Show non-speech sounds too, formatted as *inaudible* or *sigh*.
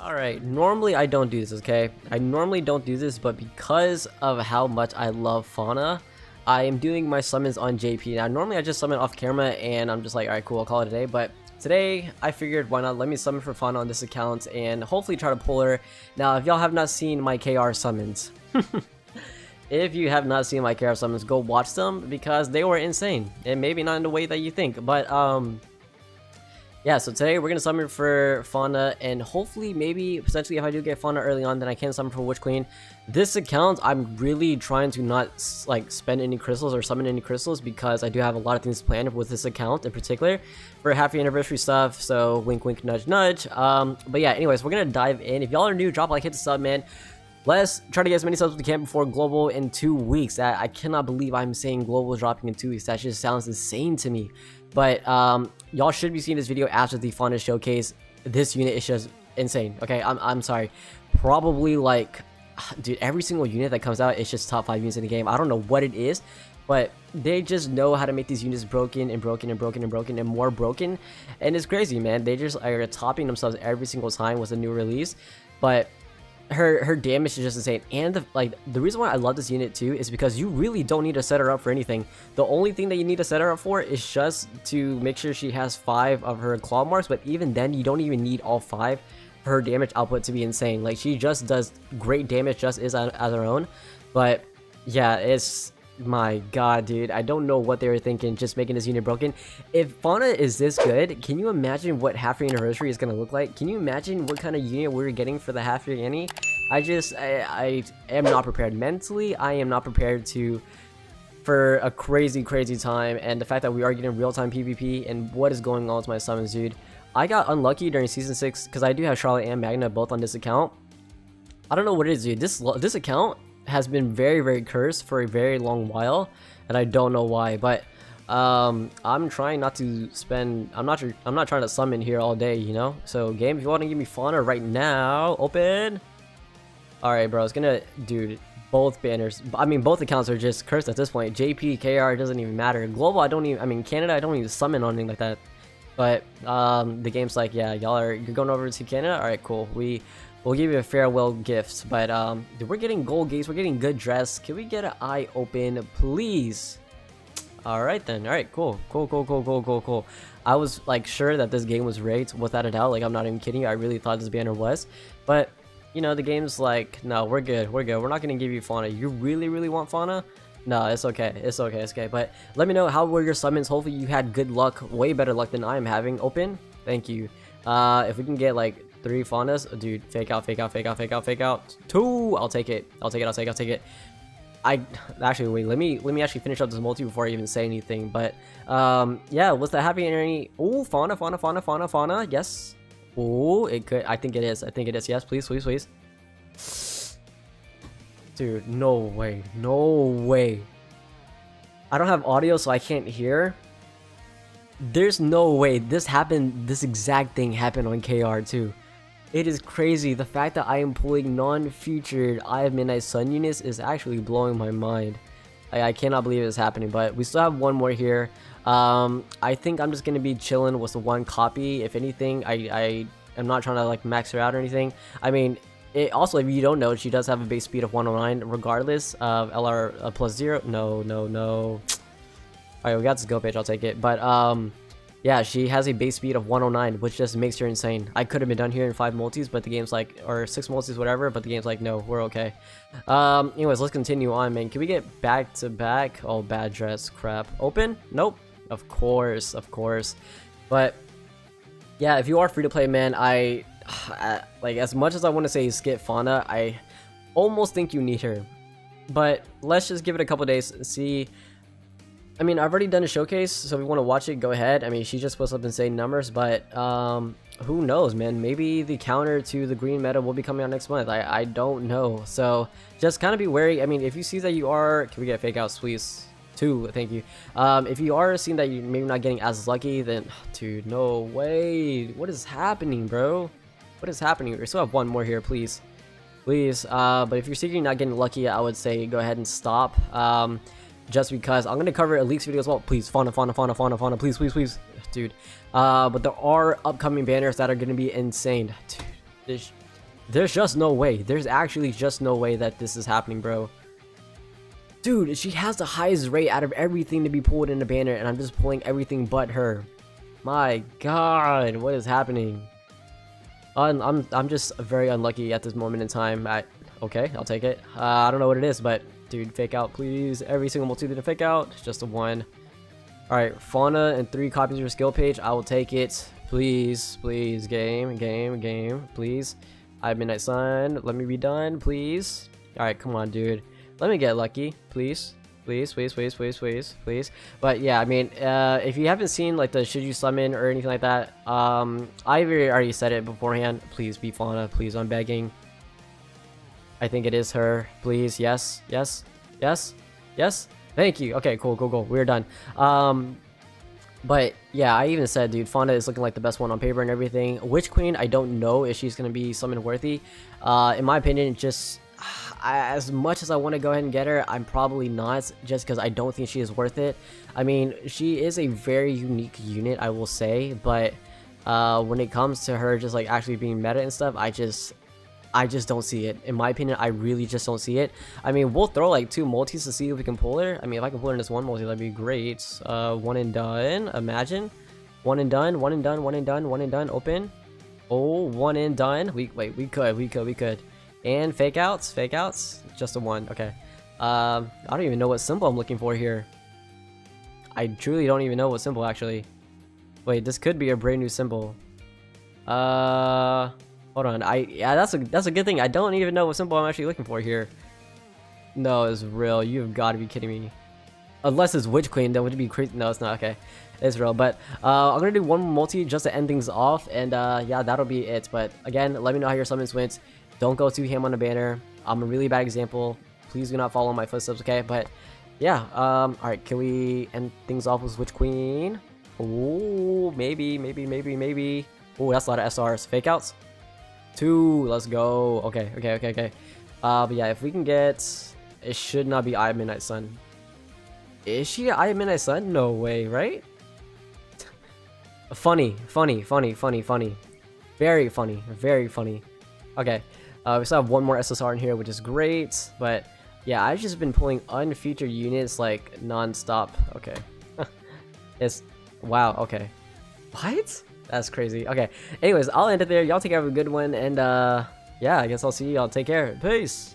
Alright, normally I don't do this, okay? I normally don't do this, but because of how much I love Fana, I am doing my summons on JP. Now, normally I just summon off camera and I'm just like, alright, cool, I'll call it a day, but today I figured why not let me summon for Fana on this account and hopefully try to pull her. Now, if y'all have not seen my KR summons, *laughs* if you have not seen my KR summons, go watch them because they were insane and maybe not in the way that you think, but um yeah, so today we're gonna summon for Fana, and hopefully, maybe, potentially, if I do get Fana early on, then I can summon for Witch Queen. This account, I'm really trying to not, like, spend any crystals or summon any crystals, because I do have a lot of things planned with this account in particular, for happy anniversary stuff, so wink wink nudge nudge. Um, but yeah, anyways, we're gonna dive in. If y'all are new, drop a like, hit the sub, man. Let's try to get as many subs as we can before global in two weeks. I, I cannot believe I'm saying global dropping in two weeks. That just sounds insane to me. But um, y'all should be seeing this video after the Fana showcase. This unit is just insane. Okay, I'm, I'm sorry. Probably like, *sighs* dude, every single unit that comes out is just top 5 units in the game. I don't know what it is, but they just know how to make these units broken and broken and broken and broken and more broken. And it's crazy, man. They just are topping themselves every single time with a new release. But her her damage is just insane. And the, like the reason why i love this unit too is because you really don't need to set her up for anything. The only thing that you need to set her up for is just to make sure she has five of her claw marks but even then you don't even need all five for her damage output to be insane. Like she just does great damage just is as, as her own but yeah it's my god, dude. I don't know what they were thinking just making this unit broken. If Fana is this good, can you imagine what half year anniversary is going to look like? Can you imagine what kind of unit we're getting for the half year annie? I just, I, I am not prepared. Mentally, I am not prepared to for a crazy, crazy time. And the fact that we are getting real-time PvP and what is going on with my summons, dude. I got unlucky during Season 6 because I do have Charlotte and Magna both on this account. I don't know what it is, dude. This this account has been very, very cursed for a very long while, and I don't know why. But um, I'm trying not to spend. I'm not. I'm not trying to summon here all day, you know. So game, if you want to give me fana right now, open. All right, bro. It's gonna, dude. Both banners. I mean, both accounts are just cursed at this point. JP, KR doesn't even matter. Global, I don't even. I mean, Canada, I don't even summon on anything like that. But um, the game's like, yeah, y'all are. You're going over to Canada. All right, cool. We We'll give you a farewell gift, but um, we're getting gold gates, we're getting good dress. Can we get an eye open, please? Alright then, alright, cool, cool, cool, cool, cool, cool, cool. I was like sure that this game was rigged, without a doubt, like I'm not even kidding, I really thought this banner was. But, you know, the game's like, no, we're good, we're good, we're not gonna give you fana. You really, really want fana? No, it's okay, it's okay, it's okay. But let me know how were your summons, hopefully you had good luck, way better luck than I am having. Open, thank you. Uh, if we can get like Three fanas. Dude, fake out, fake out, fake out, fake out, fake out. Two! I'll take it. I'll take it, I'll take it, I'll take it. I actually wait, let me let me actually finish up this multi before I even say anything. But um yeah, was that happy any oh fana, fana, fana, fana, fana, yes. Oh, it could I think it is. I think it is. Yes, please, please, please. Dude, no way. No way. I don't have audio so I can't hear. There's no way this happened this exact thing happened on KR too. It is crazy. The fact that I am pulling non-featured Eye of Midnight Sun units is actually blowing my mind. I, I cannot believe it's happening, but we still have one more here. Um, I think I'm just going to be chilling with the one copy. If anything, I, I am not trying to like max her out or anything. I mean, it, also, if you don't know, she does have a base speed of 109 regardless of LR uh, plus 0. No, no, no. Alright, we got this go page, I'll take it. But, um, yeah, she has a base speed of 109, which just makes her insane. I could have been done here in 5 multis, but the game's like, or 6 multis, whatever, but the game's like, no, we're okay. Um, anyways, let's continue on, man. Can we get back to back? Oh, bad dress, crap. Open? Nope. Of course, of course. But, yeah, if you are free to play, man, I, *sighs* like, as much as I want to say skip Fana, I almost think you need her. But let's just give it a couple days, and see I mean, I've already done a showcase, so if you want to watch it, go ahead. I mean, she just puts up insane numbers, but um, who knows, man? Maybe the counter to the green meta will be coming out next month. I, I don't know. So just kind of be wary. I mean, if you see that you are... Can we get a fake outs, please? Two, thank you. Um, if you are seeing that you're maybe not getting as lucky, then... *sighs* Dude, no way. What is happening, bro? What is happening? We still have one more here, please. Please. Uh, but if you're seeing you're not getting lucky, I would say go ahead and stop. Um, just because I'm gonna cover a leaks video as well. Please, fana, fana, fana, fana, fana, please, please, please, dude. Uh, but there are upcoming banners that are gonna be insane. Dude, this, There's just no way. There's actually just no way that this is happening, bro. Dude, she has the highest rate out of everything to be pulled in the banner, and I'm just pulling everything but her. My god, what is happening? I'm, I'm, I'm just very unlucky at this moment in time. I, okay, I'll take it. Uh, I don't know what it is, but dude, fake out, please. Every single multi to fake out, just a one. Alright, Fana and three copies of your skill page. I will take it. Please, please, game, game, game, please. I have Midnight Sun. Let me be done, please. Alright, come on, dude. Let me get lucky, please. Please, please, please, please, please, please. But yeah, I mean, uh, if you haven't seen like the should you summon or anything like that, um, I already said it beforehand. Please be Fana, please, I'm begging. I think it is her. Please, yes, yes, yes, yes. Thank you. Okay, cool, cool, cool. We're done. Um, but yeah, I even said, dude, Fana is looking like the best one on paper and everything. Witch Queen, I don't know if she's gonna be summon worthy. Uh, in my opinion, just *sighs* as much as I want to go ahead and get her, I'm probably not, just because I don't think she is worth it. I mean, she is a very unique unit, I will say, but uh, when it comes to her just like actually being meta and stuff, I just I just don't see it. In my opinion, I really just don't see it. I mean, we'll throw like two multis to see if we can pull her. I mean, if I can pull her in this one multi, that'd be great. Uh, one and done. Imagine. One and done, one and done, one and done, one and done. Open. Oh, one and done. We Wait, we could, we could, we could. And fake outs, fake outs. Just a one. Okay. Um, I don't even know what symbol I'm looking for here. I truly don't even know what symbol, actually. Wait, this could be a brand new symbol. Uh... Hold on, I yeah, that's a that's a good thing. I don't even know what symbol I'm actually looking for here. No, it's real. You've got to be kidding me. Unless it's Witch Queen, then would it be crazy? No, it's not. Okay, it's real. But uh, I'm gonna do one multi just to end things off, and uh, yeah, that'll be it. But again, let me know how your summons went. Don't go too ham on the banner. I'm a really bad example. Please do not follow my footsteps, okay? But yeah, um, all right. Can we end things off with Witch Queen? Ooh, maybe, maybe, maybe, maybe. Ooh, that's a lot of SRs. Fake outs. Two. Let's go. Okay, okay, okay, okay. Uh, but yeah, if we can get... It should not be Eye Midnight Sun. Is she Eye Midnight Sun? No way, right? funny, funny, funny, funny, funny. Very funny, very funny. Okay, uh, we still have one more SSR in here, which is great. But yeah, I've just been pulling unfeatured units like non-stop. Okay. *laughs* it's... Wow, okay. What? That's crazy. Okay. Anyways, I'll end it there. Y'all take care of a good one. And uh yeah, I guess I'll see y'all. Take care. Peace.